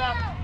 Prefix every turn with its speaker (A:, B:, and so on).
A: up.